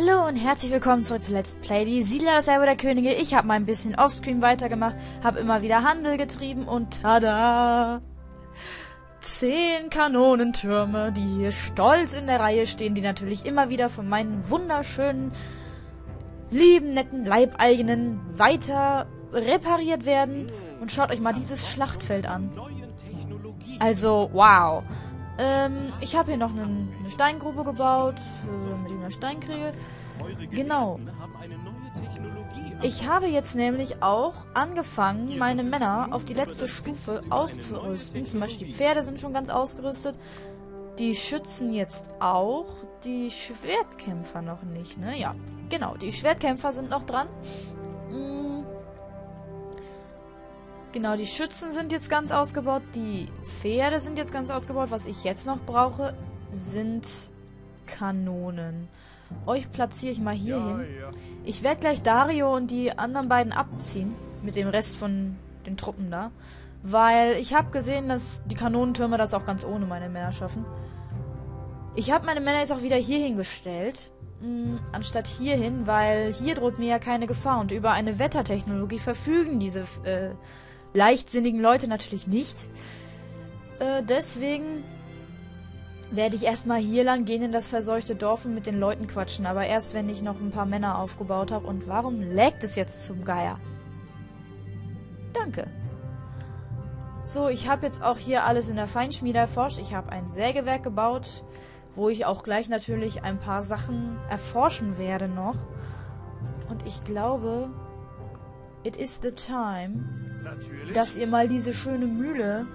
Hallo und herzlich willkommen zurück zu Let's Play die Siedler des Erbe der Könige. Ich habe mal ein bisschen Offscreen weitergemacht, habe immer wieder Handel getrieben und tada! Zehn Kanonentürme, die hier stolz in der Reihe stehen, die natürlich immer wieder von meinen wunderschönen, lieben, netten Leibeigenen weiter repariert werden. Und schaut euch mal dieses Schlachtfeld an. Also, wow. Ähm, ich habe hier noch einen, eine Steingrube gebaut, damit ich mehr Stein kriege. Genau. Ich habe jetzt nämlich auch angefangen, meine Männer auf die letzte Stufe aufzurüsten. Zum Beispiel die Pferde sind schon ganz ausgerüstet. Die Schützen jetzt auch. Die Schwertkämpfer noch nicht, ne? Ja, genau. Die Schwertkämpfer sind noch dran. Genau, die Schützen sind jetzt ganz ausgebaut. Die Pferde sind jetzt ganz ausgebaut. Was ich jetzt noch brauche, sind Kanonen. Euch platziere ich mal hier ja, hin. Ja. Ich werde gleich Dario und die anderen beiden abziehen. Mit dem Rest von den Truppen da. Weil ich habe gesehen, dass die Kanonentürme das auch ganz ohne meine Männer schaffen. Ich habe meine Männer jetzt auch wieder hier hingestellt. Hm, anstatt hierhin, weil hier droht mir ja keine Gefahr. Und über eine Wettertechnologie verfügen diese äh, leichtsinnigen Leute natürlich nicht. Äh, deswegen werde ich erstmal hier lang gehen in das verseuchte Dorf und mit den Leuten quatschen. Aber erst, wenn ich noch ein paar Männer aufgebaut habe. Und warum lägt es jetzt zum Geier? Danke. So, ich habe jetzt auch hier alles in der Feinschmiede erforscht. Ich habe ein Sägewerk gebaut, wo ich auch gleich natürlich ein paar Sachen erforschen werde noch. Und ich glaube, it is the time, Natürlich. dass ihr mal diese schöne Mühle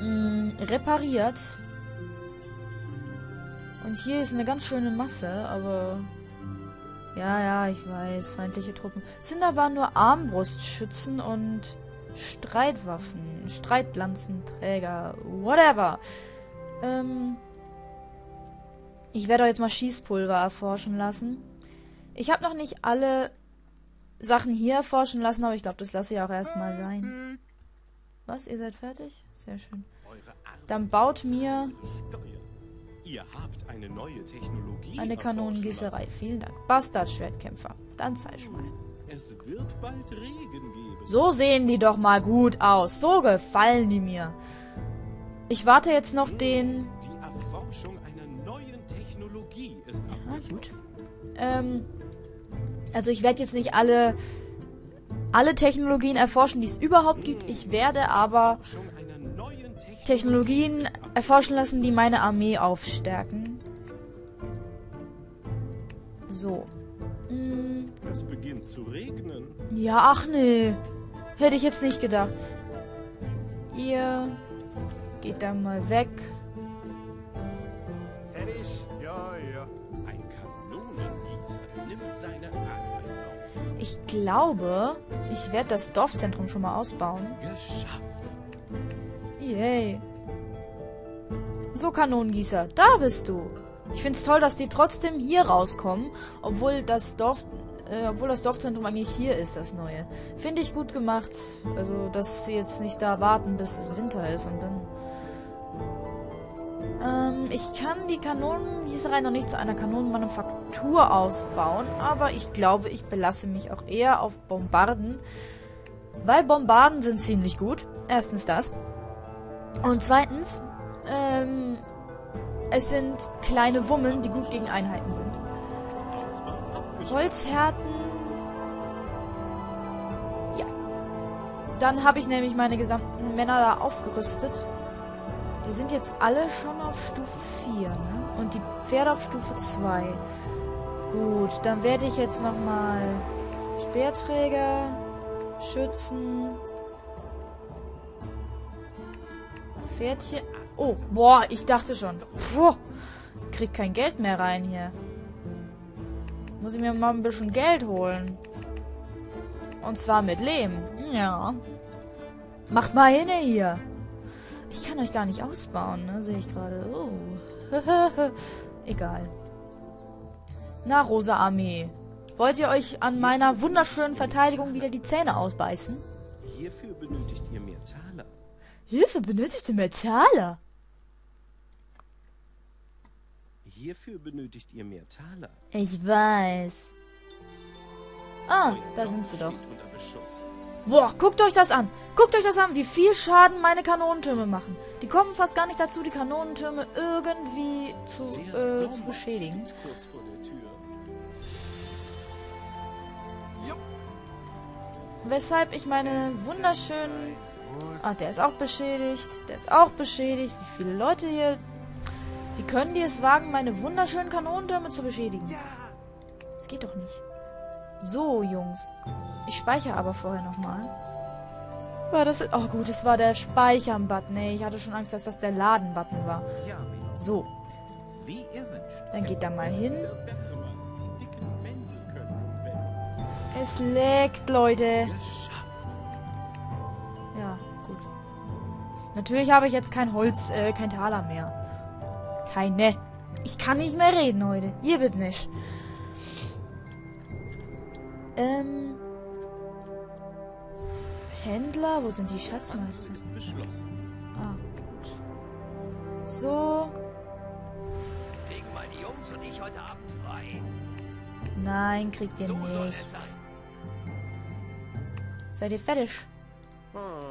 mh, mm, repariert und hier ist eine ganz schöne Masse, aber... Ja, ja, ich weiß, feindliche Truppen. Es sind aber nur Armbrustschützen und Streitwaffen, Streitlanzenträger, whatever. Ähm, ich werde euch jetzt mal Schießpulver erforschen lassen. Ich habe noch nicht alle Sachen hier erforschen lassen, aber ich glaube, das lasse ich auch erstmal sein. Was? Ihr seid fertig? Sehr schön. Dann baut mir Ihr habt eine neue Technologie. Eine Kanonengießerei. Vielen Dank. Bastard-Schwertkämpfer. Dann zeig mal. Es wird bald Regen geben. So sehen die doch mal gut aus. So gefallen die mir. Ich warte jetzt noch den. Die Erforschung einer neuen Technologie ist Ja, gut. Ähm. Also ich werde jetzt nicht alle alle Technologien erforschen, die es überhaupt gibt. Ich werde aber Technologien erforschen lassen, die meine Armee aufstärken. So. Hm. Es beginnt zu regnen. Ja, ach nee. Hätte ich jetzt nicht gedacht. Ihr geht dann mal weg. Ich glaube, ich werde das Dorfzentrum schon mal ausbauen. Yay. So, Kanonengießer, da bist du. Ich find's toll, dass die trotzdem hier rauskommen, obwohl das Dorf, äh, obwohl das Dorfzentrum eigentlich hier ist, das neue. Finde ich gut gemacht. Also, dass sie jetzt nicht da warten, bis es Winter ist und dann. Ähm, ich kann die Kanonengießerei noch nicht zu einer Kanonenmanufaktur ausbauen, aber ich glaube, ich belasse mich auch eher auf Bombarden, weil Bombarden sind ziemlich gut. Erstens das. Und zweitens, ähm, es sind kleine Wummen, die gut gegen Einheiten sind. Holzhärten. Ja. Dann habe ich nämlich meine gesamten Männer da aufgerüstet. Die sind jetzt alle schon auf Stufe 4, ne? Und die Pferde auf Stufe 2. Gut, dann werde ich jetzt nochmal Speerträger, Schützen, Pferdchen. Oh, boah, ich dachte schon. Puh, krieg kein Geld mehr rein hier. Muss ich mir mal ein bisschen Geld holen. Und zwar mit Lehm. Ja. Macht mal hin hier. Ich kann euch gar nicht ausbauen, ne? Sehe ich gerade. Oh. Egal. Na, Rosa Armee. Wollt ihr euch an meiner wunderschönen Verteidigung wieder die Zähne ausbeißen? Hierfür benötigt ihr mehr Taler. Hilfe, benötigt ihr mehr Taler? hierfür benötigt ihr mehr Taler. Ich weiß. Ah, da sind sie doch. Boah, guckt euch das an. Guckt euch das an, wie viel Schaden meine Kanonentürme machen. Die kommen fast gar nicht dazu, die Kanonentürme irgendwie zu, äh, zu beschädigen. Weshalb ich meine wunderschönen... Ah, der ist auch beschädigt. Der ist auch beschädigt. Wie viele Leute hier... Wie können die es wagen, meine wunderschönen Kanonentürme zu beschädigen? Das geht doch nicht. So, Jungs. Ich speichere aber vorher nochmal. War das... Oh gut, es war der Speichern-Button. Nee, ich hatte schon Angst, dass das der Laden-Button war. So. Dann geht da mal hin. Es leckt, Leute. Ja, gut. Natürlich habe ich jetzt kein Holz, äh, kein Taler mehr. Keine. Ich kann nicht mehr reden heute. Ihr bitte nicht. Ähm. Händler? Wo sind die Schatzmeister? Ah, gut. So. Kriegen meine Jungs und ich heute Abend frei. Nein, kriegt ihr So soll nicht. es sein. Seid ihr fertig?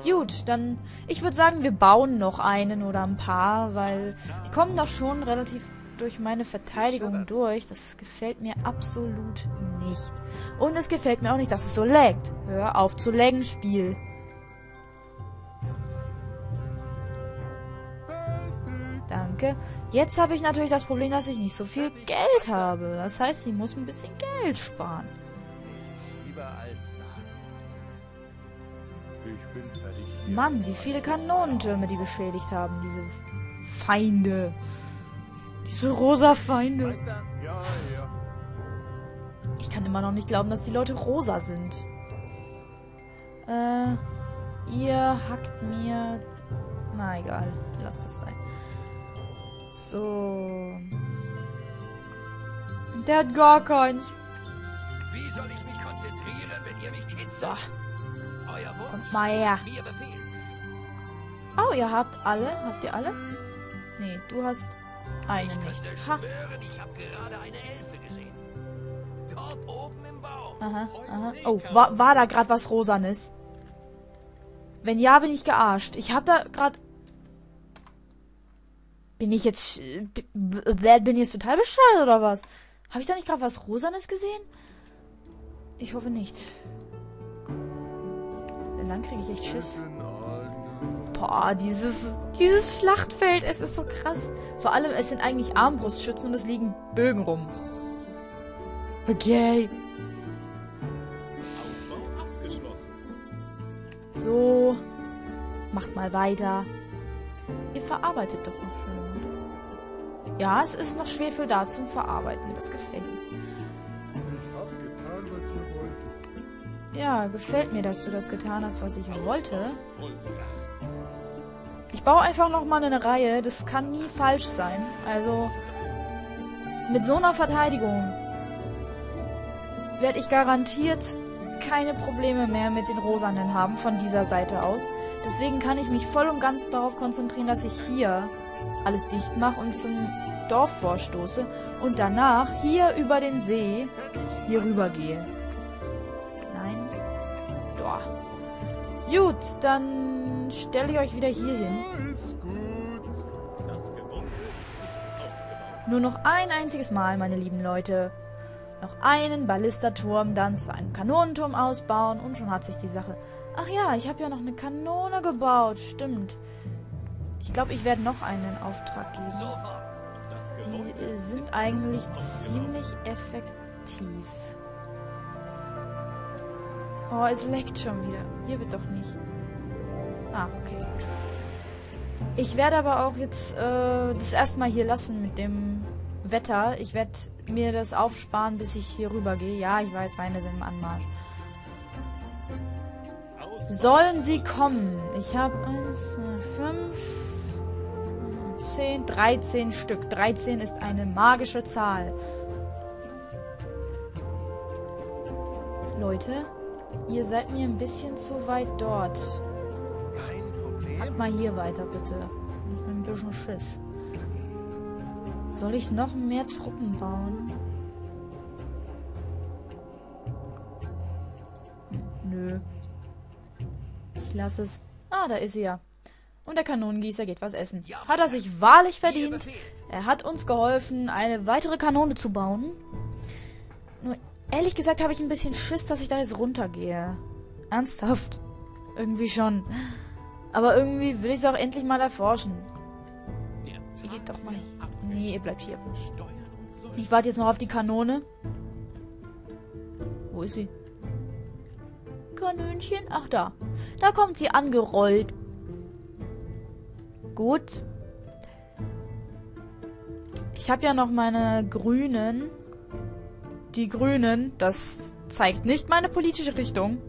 Gut, dann... Ich würde sagen, wir bauen noch einen oder ein paar, weil die kommen doch schon relativ durch meine Verteidigung durch. Das gefällt mir absolut nicht. Und es gefällt mir auch nicht, dass es so laggt. Hör auf zu laggen, Spiel. Danke. Jetzt habe ich natürlich das Problem, dass ich nicht so viel Geld habe. Das heißt, ich muss ein bisschen Geld sparen. Mann, wie viele Kanonentürme die beschädigt haben, diese Feinde. Diese rosa Feinde. Ja, ja. Ich kann immer noch nicht glauben, dass die Leute rosa sind. Äh, ihr hackt mir... Na egal, lass das sein. So. Der hat gar keins. Wie soll ich mich konzentrieren, wenn ihr mich kitzelt? So. Euer Wunsch Kommt mal her. Oh, ihr habt alle? Habt ihr alle? Nee, du hast eine Ich nicht. könnte Ha. schwören, ich habe gerade eine Elfe Aha, aha. Oh, war, war da gerade was Rosanes? Wenn ja, bin ich gearscht. Ich hab da gerade... Bin ich jetzt... äh, Bin ich jetzt total bescheuert oder was? Habe ich da nicht gerade was Rosanes gesehen? Ich hoffe nicht. Dann kriege ich echt Schiss. Boah, dieses, dieses Schlachtfeld, es ist so krass. Vor allem, es sind eigentlich Armbrustschützen und es liegen Bögen rum. Okay. Ausbau abgeschlossen. So. Macht mal weiter. Ihr verarbeitet doch noch schön. Ja, es ist noch Schwefel da zum Verarbeiten. Das gefällt mir. Ja, gefällt mir, dass du das getan hast, was ich wollte. Ich baue einfach noch mal eine Reihe. Das kann nie falsch sein. Also mit so einer Verteidigung werde ich garantiert keine Probleme mehr mit den Rosanen haben von dieser Seite aus. Deswegen kann ich mich voll und ganz darauf konzentrieren, dass ich hier alles dicht mache und zum Dorf vorstoße und danach hier über den See hier rüber gehe. Nein. Doa. Gut, dann stelle ich euch wieder hier hin. Nur noch ein einziges Mal, meine lieben Leute. Noch einen Ballisterturm, dann zu einem Kanonenturm ausbauen und schon hat sich die Sache. Ach ja, ich habe ja noch eine Kanone gebaut, stimmt. Ich glaube, ich werde noch einen Auftrag geben. Die äh, sind eigentlich ziemlich effektiv. Oh, es leckt schon wieder. Hier wird doch nicht. Ah, okay. Ich werde aber auch jetzt äh, das erstmal hier lassen mit dem Wetter. Ich werde mir das aufsparen, bis ich hier rüber gehe. Ja, ich weiß, Weine sind im Anmarsch. Sollen sie kommen? Ich habe fünf, zehn, 13 Stück. 13 ist eine magische Zahl. Leute, ihr seid mir ein bisschen zu weit dort. Kein Problem. Macht mal hier weiter, bitte. Ich hab ein bisschen Schiss. Soll ich noch mehr Truppen bauen? Nö. Ich lasse es. Ah, da ist sie ja. Und der Kanonengießer geht was essen. Hat er sich wahrlich verdient. Er hat uns geholfen, eine weitere Kanone zu bauen. Nur ehrlich gesagt habe ich ein bisschen Schiss, dass ich da jetzt runtergehe. Ernsthaft. Irgendwie schon. Aber irgendwie will ich es auch endlich mal erforschen. Ihr geht doch mal. Nee, ihr bleibt hier. Ich warte jetzt noch auf die Kanone. Wo ist sie? Kanönchen? Ach, da. Da kommt sie angerollt. Gut. Ich habe ja noch meine Grünen. Die Grünen, das zeigt nicht meine politische Richtung.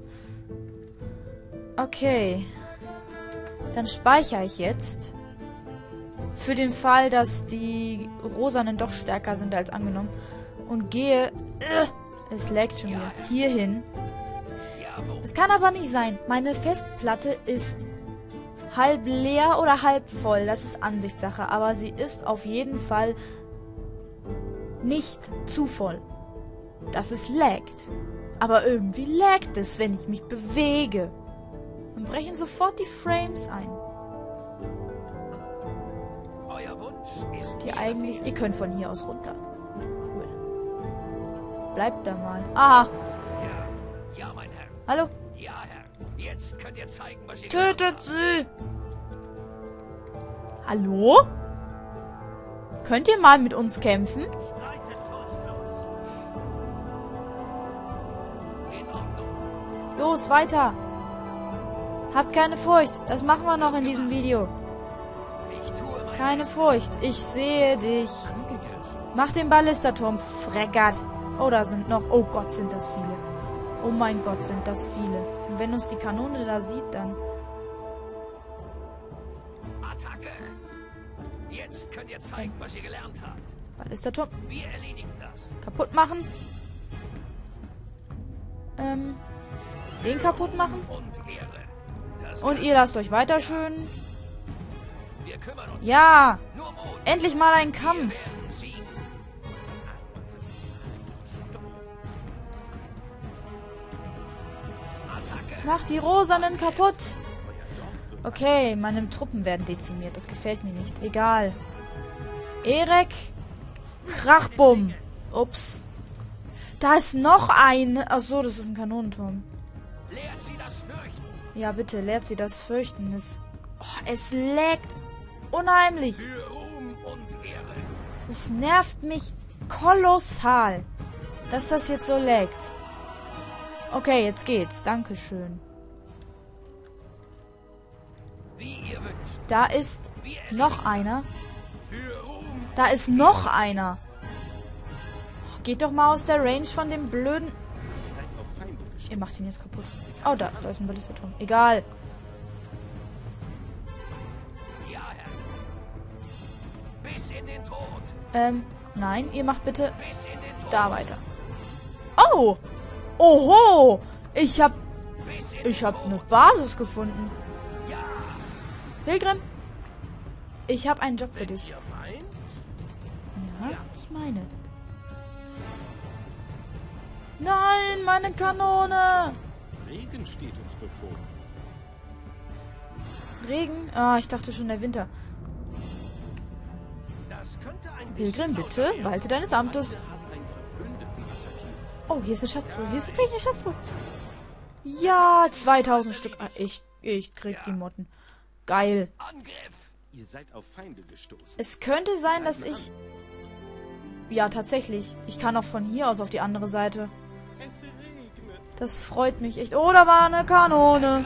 Okay. Dann speichere ich jetzt. Für den Fall, dass die Rosanen doch stärker sind als angenommen. Und gehe... Äh, es laggt schon wieder. Hier hin. Es kann aber nicht sein. Meine Festplatte ist halb leer oder halb voll. Das ist Ansichtssache. Aber sie ist auf jeden Fall nicht zu voll. Das ist laggt. Aber irgendwie laggt es, wenn ich mich bewege. Dann brechen sofort die Frames ein. Die eigentlich... Ihr könnt von hier aus runter. Cool. Bleibt da mal. Aha. Ja, ja, mein Herr. Hallo. Ja, Herr. Jetzt könnt ihr zeigen, was ihr Tötet sie! Hallo? Könnt ihr mal mit uns kämpfen? Los, weiter! Habt keine Furcht. Das machen wir noch in diesem Video. Keine Furcht. Ich sehe dich. Mach den Ballisterturm, Freckert. Oh, da sind noch... Oh Gott, sind das viele. Oh mein Gott, sind das viele. Und wenn uns die Kanone da sieht, dann... Attacke. Jetzt könnt ihr zeigen, was ihr gelernt habt. Ballisterturm Wir erledigen das. kaputt machen. Ähm... Den kaputt machen. Und ihr lasst euch weiter schön. Ja, endlich mal ein Kampf. Mach die Rosanen kaputt. Okay, meine Truppen werden dezimiert. Das gefällt mir nicht. Egal. Erek. Krachbumm. Ups. Da ist noch ein. Ach so, das ist ein Kanonenturm. Lehrt sie das Fürchten. Ja, bitte, lehrt sie das Fürchten. Es, oh, es lägt unheimlich. Es nervt mich kolossal, dass das jetzt so laggt. Okay, jetzt geht's. Dankeschön. Da ist noch einer. Da ist noch einer. Geht doch mal aus der Range von dem blöden... Ihr macht ihn jetzt kaputt. Oh, da, da ist ein Ballisterturm. Egal. Ähm, nein, ihr macht bitte da weiter. Oh! Oho! Ich hab, ich hab eine Basis gefunden. Pilgrim, ich hab einen Job für dich. Ja, ich meine. Nein, meine Kanone! Regen steht uns bevor. Regen? Ah, ich dachte schon der Winter. Pilgrim, bitte, walte deines Amtes. Oh, hier ist eine Schatztruhe. Hier ist tatsächlich eine Schatztruhe. Ja, 2000 Stück. Ah, Ich, ich krieg die Motten. Geil. Angriff. Ihr seid auf Feinde gestoßen. Es könnte sein, dass ich... Ja, tatsächlich. Ich kann auch von hier aus auf die andere Seite. Das freut mich echt. Oh, da war eine Kanone.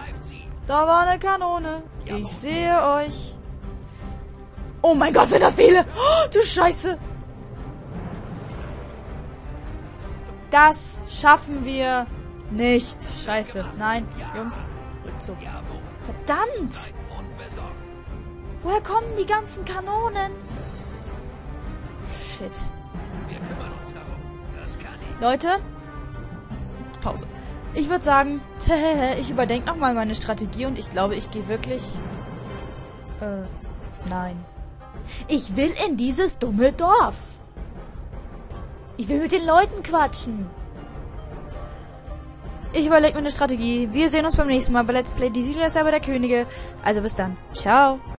Da war eine Kanone. Ich sehe euch. Oh mein Gott, sind das viele. Oh, du Scheiße. Das schaffen wir nicht. Scheiße. Nein, Jungs. Rückzug. Verdammt. Woher kommen die ganzen Kanonen? Shit. Leute. Pause. Ich würde sagen, ich überdenke nochmal meine Strategie und ich glaube, ich gehe wirklich... Äh, nein. Ich will in dieses dumme Dorf. Ich will mit den Leuten quatschen. Ich überlege mir eine Strategie. Wir sehen uns beim nächsten Mal bei Let's Play die Siedler der Könige. Also bis dann. Ciao.